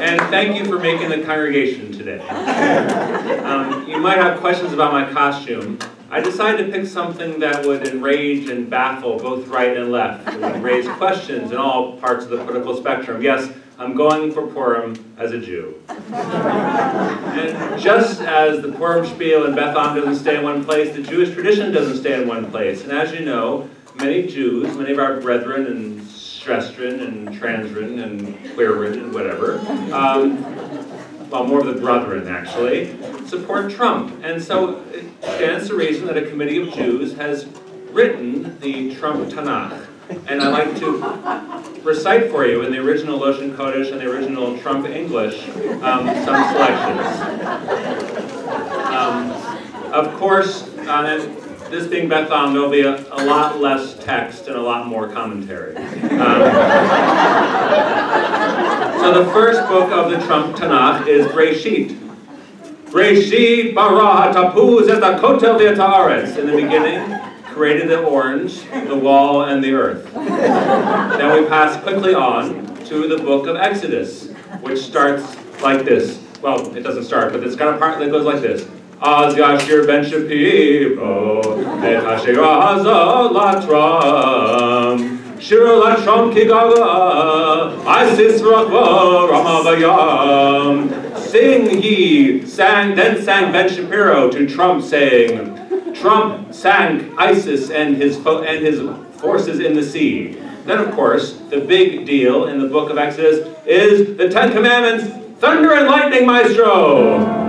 And thank you for making the congregation today. Um, you might have questions about my costume. I decided to pick something that would enrage and baffle both right and left. Raise questions in all parts of the political spectrum. Yes, I'm going for Purim as a Jew. And just as the Purim spiel in Beth doesn't stay in one place, the Jewish tradition doesn't stay in one place. And as you know, many Jews, many of our brethren and Strestrin and Transrin and Queerrin and whatever, um, well, more of the brethren actually, support Trump. And so it stands to reason that a committee of Jews has written the Trump Tanakh. And I'd like to recite for you in the original Loshen Kodesh and the original Trump English um, some selections. Um, of course, uh, this being Beth there'll be a, a, lot less text and a lot more commentary. Um, so the first book of the Trump Tanakh is Breshit. Breshit bara tapuz et kotel v'et In the beginning, created the orange, the wall, and the earth. then we pass quickly on to the book of Exodus, which starts like this. Well, it doesn't start, but it's got a part that goes like this. אז ישיר בן שפירו את השירה הזו לטרם שיר לטרם כגלה איסיס רחבו רמה בים Sing ye, sang, then sang Ben Shapiro to Trump saying, Trump sank ISIS and his, and his forces in the sea. Then, of course, the big deal in the book of Exodus is the Ten Commandments, thunder and lightning, maestro!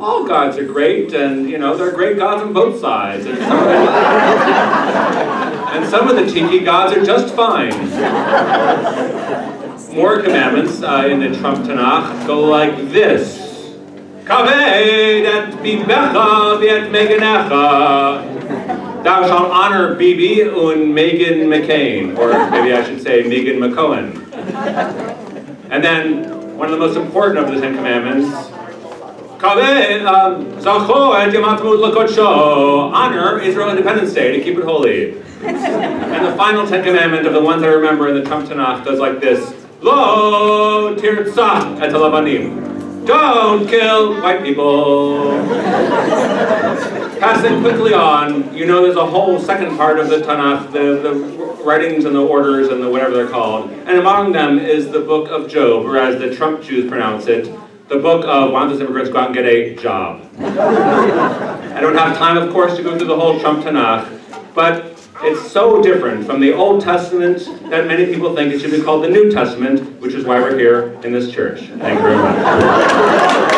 all gods are great, and you know, they're great gods on both sides. And some of the, and some of the tiki gods are just fine. More commandments uh, in the Trump Tanakh go like this. Kaved et bibecha v'et meganecha. Thou shalt honor Bibi and Megan McCain, or maybe I should say Megan McCohen. And then one of the most important of the Ten Commandments Um, Honor Israel Independence Day to keep it holy. and the final Ten Commandment of the ones I remember in the Trump Tanakh goes like this. Lo tirtzah et lavanim. Don't kill white people. Passing quickly on, you know there's a whole second part of the Tanakh, the, the writings and the orders and the whatever they're called. And among them is the book of Job, or as the Trump Jews pronounce it, the book of Don't Those Immigrants Go Out and Get a Job. I don't have time, of course, to go through the whole Trump Tanakh, but it's so different from the Old Testament that many people think it should be called the New Testament, which is why we're here in this church. Thank you very much.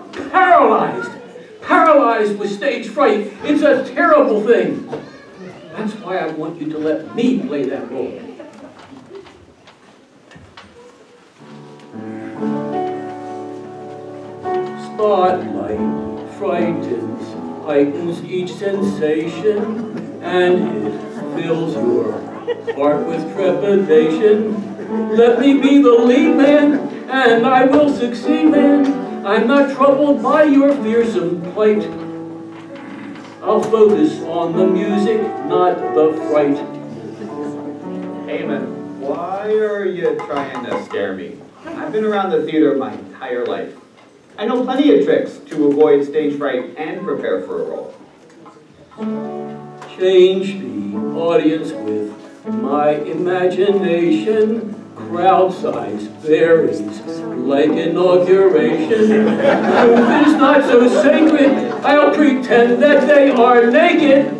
paralyzed. Paralyzed with stage fright. It's a terrible thing. That's why I want you to let me play that role. Spotlight frightens, heightens each sensation, and it fills your heart with trepidation. Let me be the lead man, and I will succeed, man. I'm not troubled by your fearsome plight. I'll focus on the music, not the fright. Amen. Why are you trying to scare me? I've been around the theater my entire life. I know plenty of tricks to avoid stage fright and prepare for a role. Change the audience with my imagination. Crowd size varies like inauguration. Truth is not so sacred, I'll pretend that they are naked.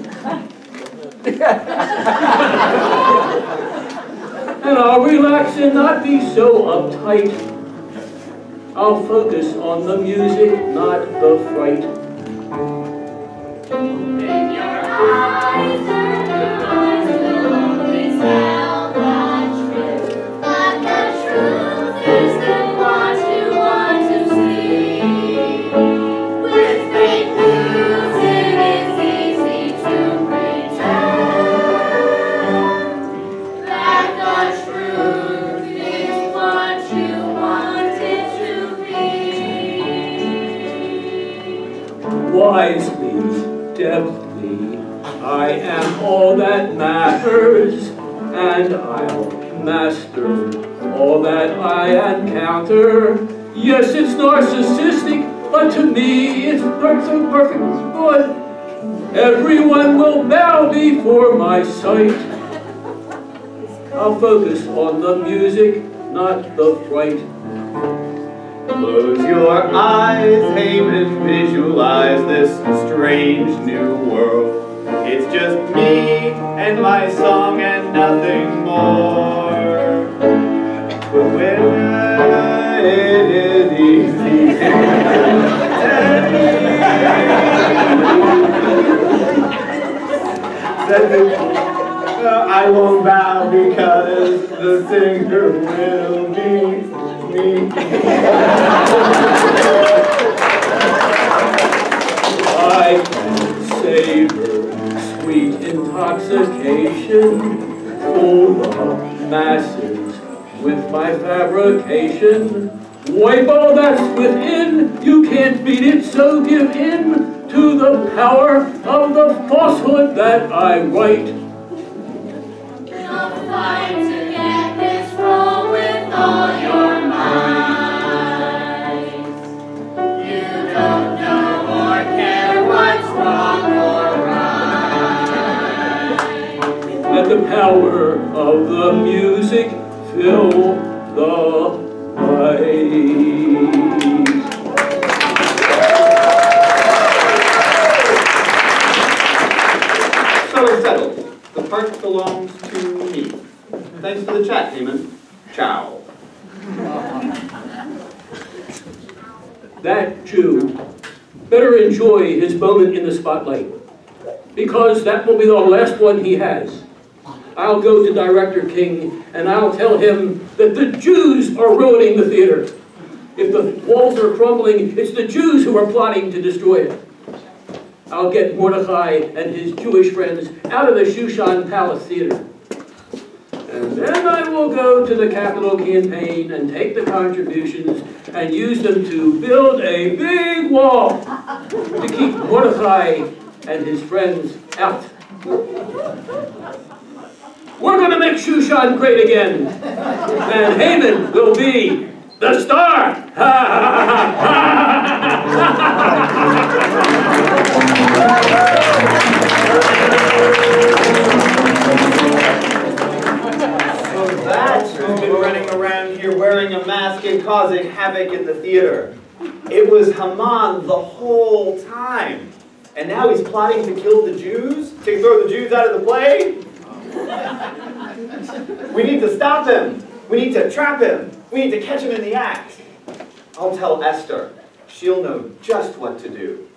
and I'll relax and not be so uptight. I'll focus on the music, not the fright. My sight. I'll focus on the music, not the fright. Close your eyes, Haman, visualize this strange new world. It's just me and my song and nothing more. But when it is easy I won't bow because the singer will be me. I can savor sweet intoxication, full of masses with my fabrication. Wipe all that's within, you can't beat it, so give in to the power of the falsehood that I write. You'll fight to get this role with all your might. You don't know or care what's wrong or right. Let the power of the music fill the light. Settled. The part belongs to me. Thanks for the chat, Haman. Ciao. That Jew better enjoy his moment in the spotlight, because that will be the last one he has. I'll go to Director King and I'll tell him that the Jews are ruining the theater. If the walls are crumbling, it's the Jews who are plotting to destroy it. I'll get Mordecai and his Jewish friends out of the Shushan Palace Theater. And then I will go to the capital campaign and take the contributions and use them to build a big wall to keep Mordecai and his friends out. We're going to make Shushan great again. And Haman will be the star. causing havoc in the theater. It was Haman the whole time. And now he's plotting to kill the Jews? To throw the Jews out of the play? We need to stop him. We need to trap him. We need to catch him in the act. I'll tell Esther. She'll know just what to do.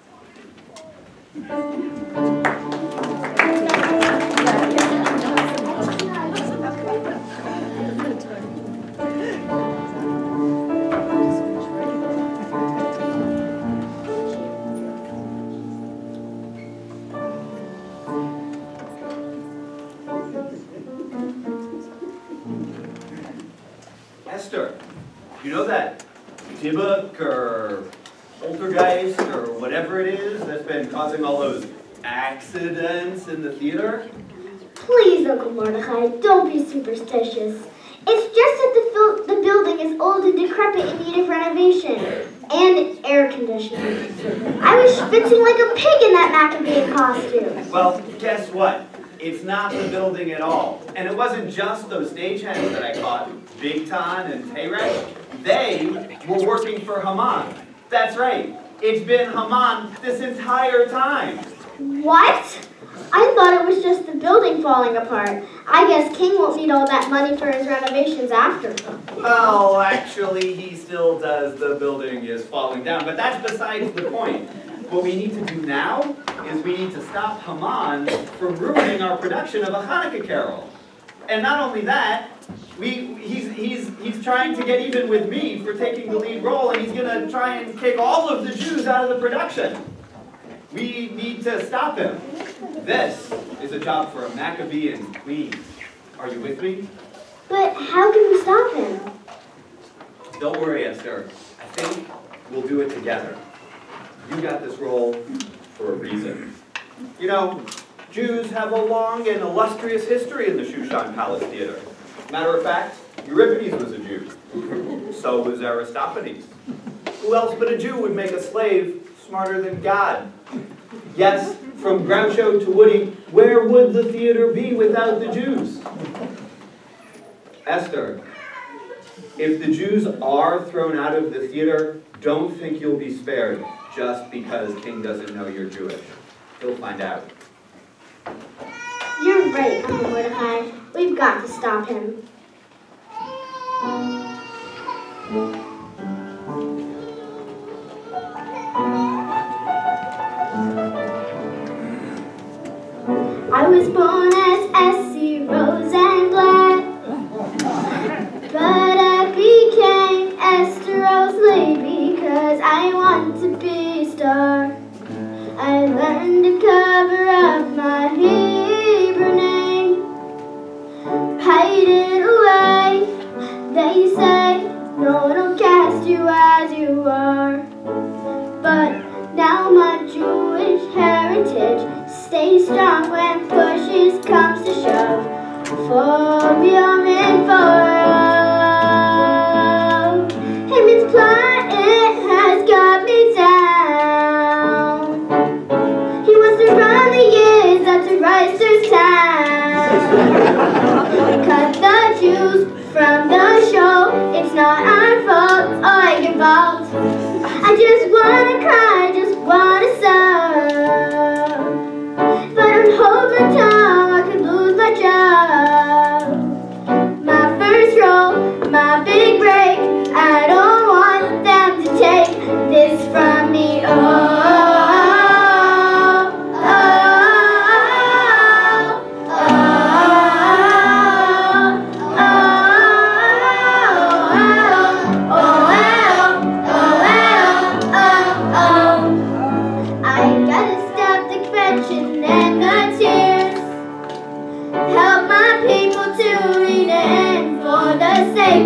Esther, you know that Dybbuk or poltergeist or whatever it is that's been causing all those accidents in the theater? Please, Uncle Mordecai, don't be superstitious. It's just that the, the building is old and decrepit in need of renovation and air conditioning. I was schwitzing like a pig in that Maccabean costume. Well, guess what? It's not the building at all. And it wasn't just those stagehands that I caught, Bigthan and Teresh. They were working for Haman. That's right. It's been Haman this entire time. What? I thought it was just the building falling apart. I guess King won't need all that money for his renovations after. Well, actually, he still does. The building is falling down, but that's besides the point. What we need to do now is we need to stop Haman from ruining our production of a Hanukkah carol. And not only that, we, he's, he's, he's trying to get even with me for taking the lead role, and he's going to try and kick all of the Jews out of the production. We need to stop him. This is a job for a Maccabean queen. Are you with me? But how can we stop him? Don't worry, Esther. I think we'll do it together. You got this role for a reason. You know, Jews have a long and illustrious history in the Shushan Palace Theater. Matter of fact, Euripides was a Jew. So was Aristophanes. Who else but a Jew would make a slave smarter than God? Yes, from Groucho to Woody, where would the theater be without the Jews? Esther, if the Jews are thrown out of the theater, don't think you'll be spared just because King doesn't know you're Jewish. He'll find out. You're right, Uncle Mordecai. We've got to stop him. I was born as Essie Rosenblatt, but I became Esther Rosalie because I want to be a star. I learned to cover up my Hebrew name, hide it away. They say no one will cast you as you are, but now my Jewish heritage stays strong when pushes comes to shove. For real and for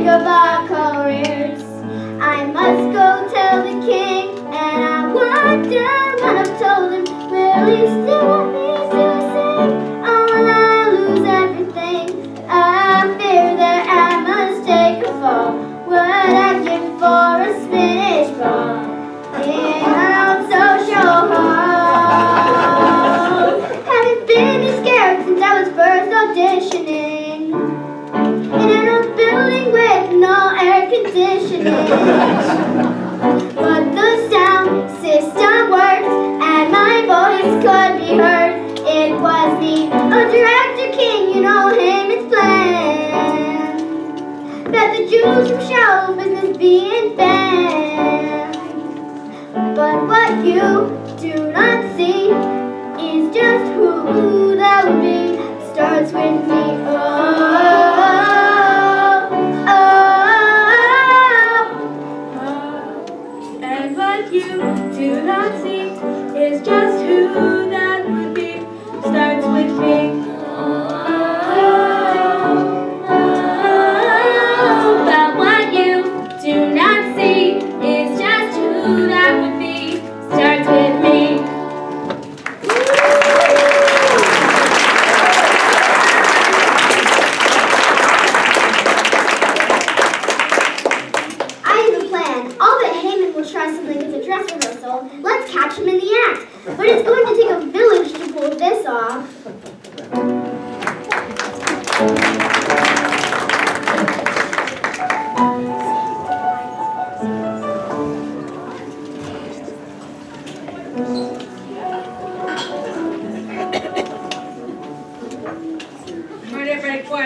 sake But the sound system worked and my voice could be heard. It was me, oh director king, you know him, it's planned that the Jews from show business being banned. But what you do not see is just who that would be. Starts with me.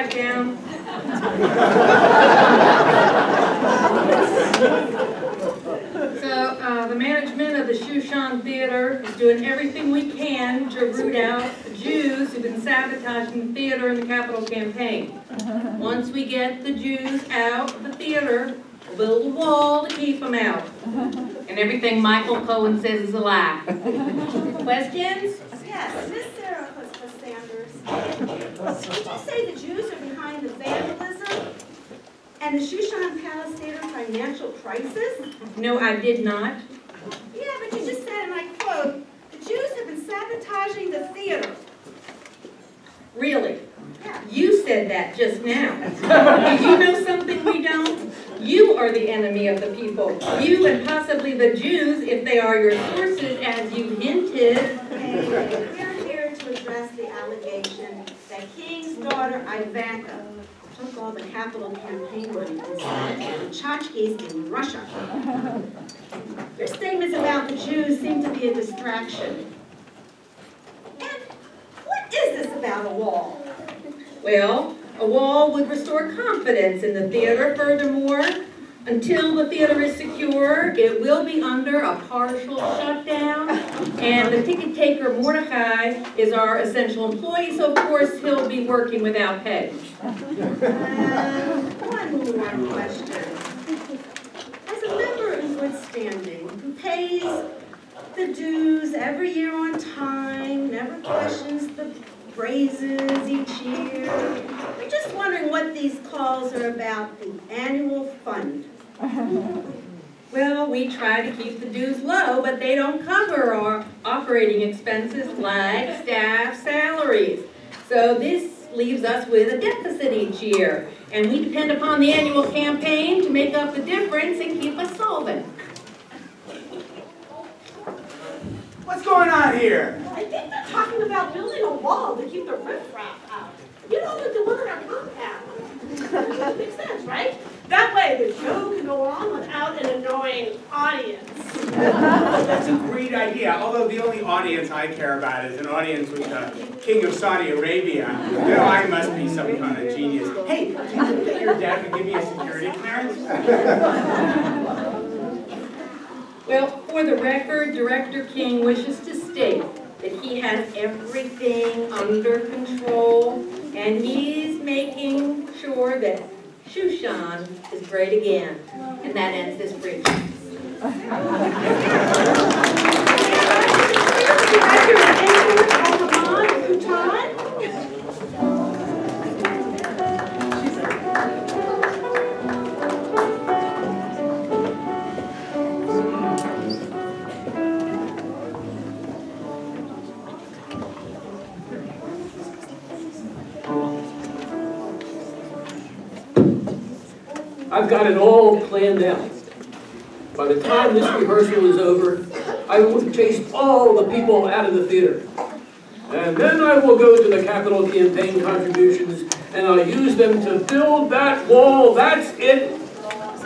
Everybody quiet down. So, uh, the management of the Shushan Theater is doing everything we can to root out the Jews who've been sabotaging the theater in the capital campaign. Once we get the Jews out of the theater, we'll build a wall to keep them out. And everything Michael Cohen says is a lie. Questions? Yes, Miss Sarah Sanders. Did you say the Jews are behind the vandalism and the Shushan Theater financial crisis? No, I did not. Yeah, but you just said, and I quote, "The Jews have been sabotaging the theater." Really? Yeah. You said that just now. Do you know something we don't? You are the enemy of the people. You and possibly the Jews, if they are your sources, as you hinted. Okay, we're here to address the allegation that King's daughter Ivanka took all the capital campaign money and the tchotchkes in Russia. Your statements about the Jews seem to be a distraction. And what is this about a wall? Well, a wall would restore confidence in the theater. Furthermore, until the theater is secure, it will be under a partial shutdown. And the ticket taker Mordecai is our essential employee, so of course he'll be working without pay. Uh, One more question. As a member in good standing, who pays the dues every year on time, never questions the raises each year, I'm just wondering what these calls are about, the annual fund. Well, we try to keep the dues low, but they don't cover our operating expenses like staff salaries. So this leaves us with a deficit each year, and we depend upon the annual campaign to make up the difference and keep us solvent. What's going on here? I think they're talking about building a wall to keep the riffraff out. You know, like the one in our compound. Makes sense, right? That way the show can go on without an annoying audience. That's a great idea, although the only audience I care about is an audience with the King of Saudi Arabia. You know, I must be some kind of genius. Hey, do you think that your dad could give me a security clearance? Well, for the record, Director King wishes to state that he has everything under control, and he's making sure that Shushan is great again. And that ends this briefing. Got it all planned out. By the time this rehearsal is over, I will chase all the people out of the theater. And then I will go to the capital campaign contributions and I'll use them to build that wall. That's it.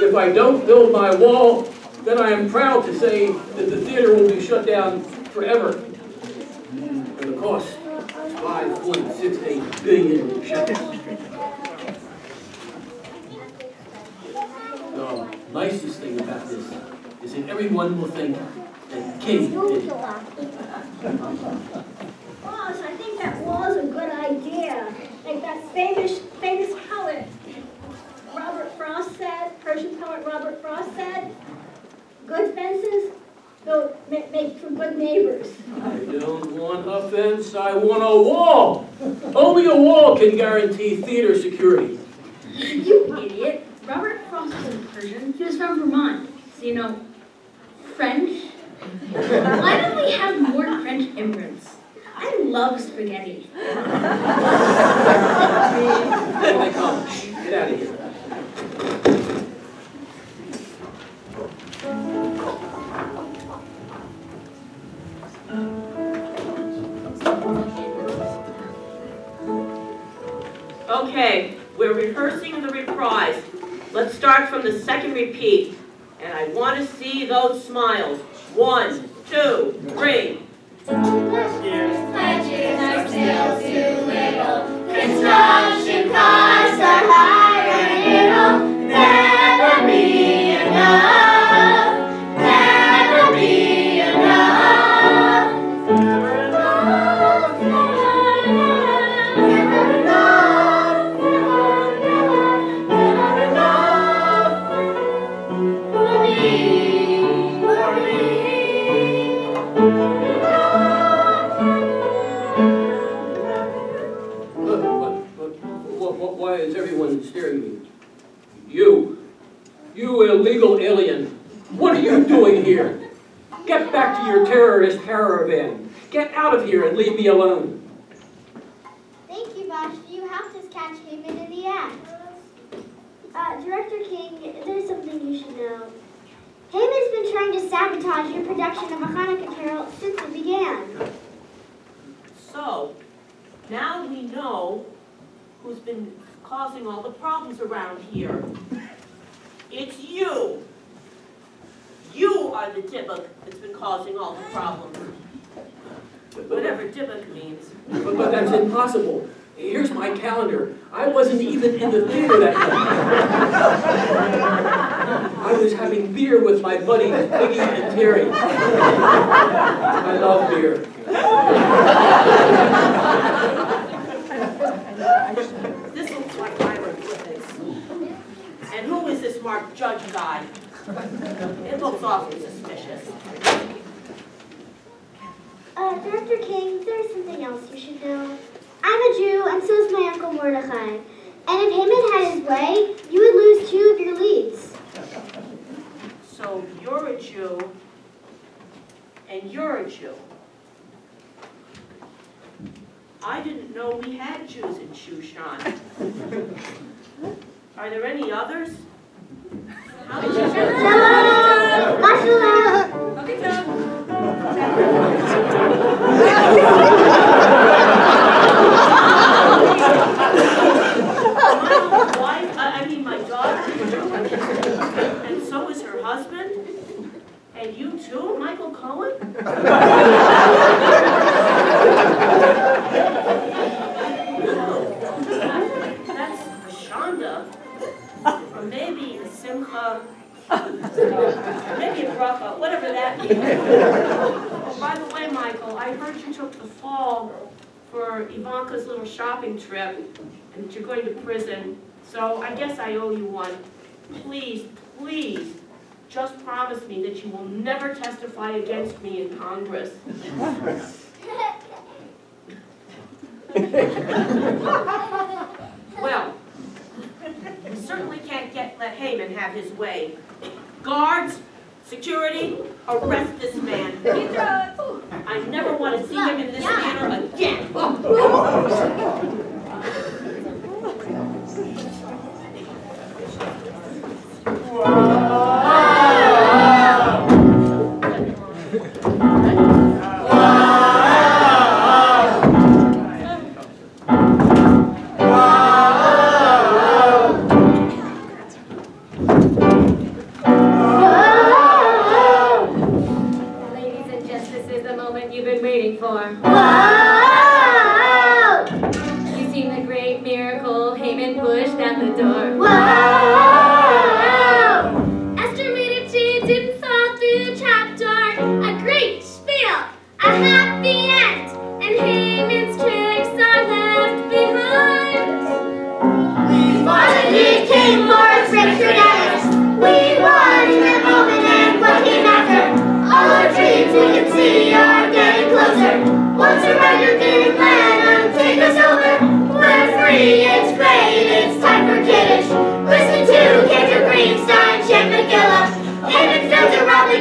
If I don't build my wall, then I am proud to say that the theater will be shut down forever. And the cost is 5.68 billion shekels. Nicest thing about this is that everyone will think that King did it. Boss, I think that wall's a good idea. Like that famous, famous poet, Robert Frost said, Persian poet Robert Frost said, good fences go, make for good neighbors. I don't want a fence, I want a wall. Only a wall can guarantee theater security. you know, French. Why don't we have more French immigrants? I love spaghetti. Get out of here. Okay, we're rehearsing the reprise. Let's start from the second repeat. And I want to see those smiles. One, two, three. Pledges are still too little. Construction costs here and leave me alone. Thank you, Bosch. You helped us catch Haman in the act. Uh, Director King, there's something you should know. Haman's been trying to sabotage your production of a Hanukkah carol since it began. So, now we know who's been causing all the problems around here. It's you. You are the Dybbuk that's been causing all the problems. Whatever Dybbuk means. But, but that's impossible. Here's my calendar. I wasn't even in the theater that night. I was having beer with my buddies Piggy and Terry. I love beer. This looks like hieroglyphics. And who is this Mark Judge guy? It looks awfully suspicious. Uh, Director King, there's something else you should know. I'm a Jew, and so is my uncle Mordechai. And if Haman had his way, you would lose two of your leads. So you're a Jew, and you're a Jew. I didn't know we had Jews in Shushan. Are there any others? How did you Shalom! Mashallah! Okay, Tom. My wife, I mean, my daughter, and so is her husband, and you too, Michael Cohen? That's or maybe Simcha, maybe a bracha, whatever that means. Oh, by the way, Michael, I heard you took the fall for Ivanka's little shopping trip, and that you're going to prison, so I guess I owe you one. Please, please, just promise me that you will never testify against me in Congress. Well, we certainly can't get, let Haman have his way. Guards, security, arrest this man. I never want to see him in this manner again.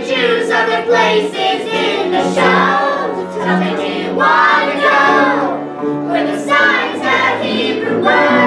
fills around the Jews, other places in the show. Tell me, do you want to go? Where the signs have Hebrew words.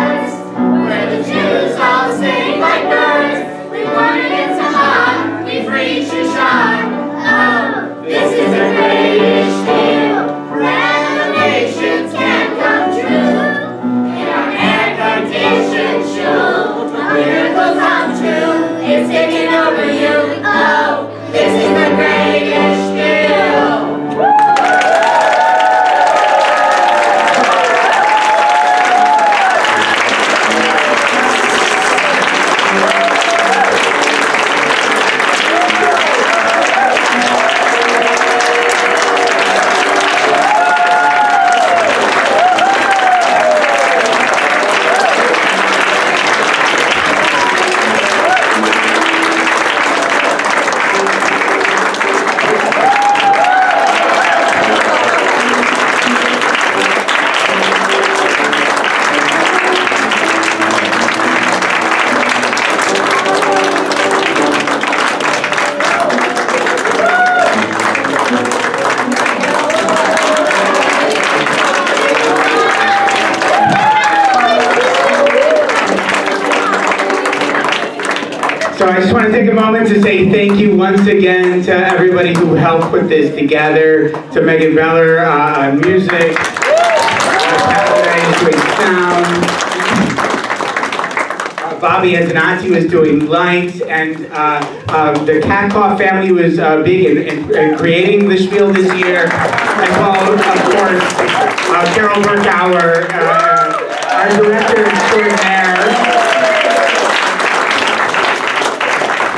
Moment to say thank you once again to everybody who helped put this together, to Megan Beller uh, on music, uh, doing sound, uh, Bobby Antonazzi was doing lights, and uh, uh, the Katcoff family was uh, big in, in, in creating the spiel this year, as well, of course, uh, Carol Berkower, uh, our director extraordinaire.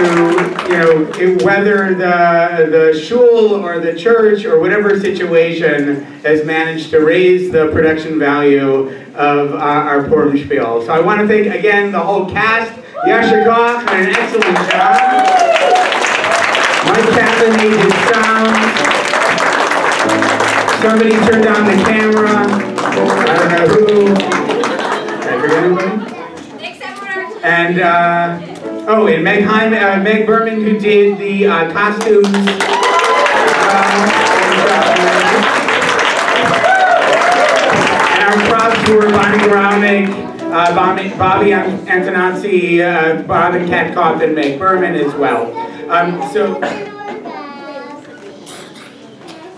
Who, you know, whether the, the shul or the church or whatever situation has managed to raise the production value of uh, our Purim spiel. So I want to thank again the whole cast. Koch did an excellent job. Mike Kaplan made his sound. Somebody turned on the camera. I don't know who. Did I forget anybody? And, uh, oh, and Meg Heim, uh, Meg Berman, who did the uh, costumes. and our props were Bonnie Graumick, uh, Bobby, Bobby Antonazzi, uh, Bob and Katcoff, and Meg Berman as well. Um, so,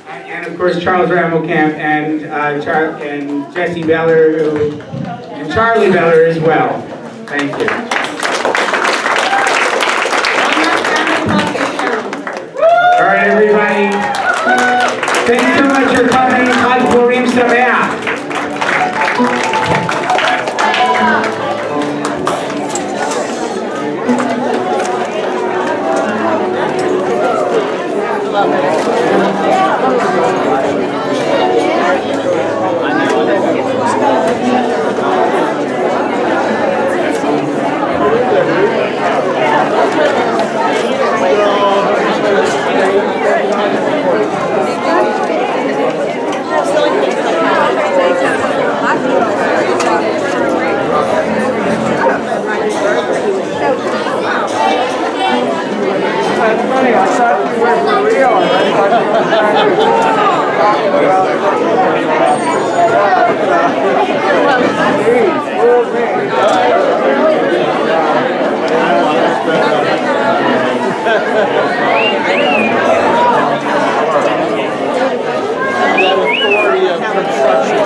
and of course Charles Rammelkamp and uh, Char and Jesse Beller, who, and Charley Beller as well. Thank you. Right, everybody. Thanks so much for coming. Chag Purim Sameach. Lord.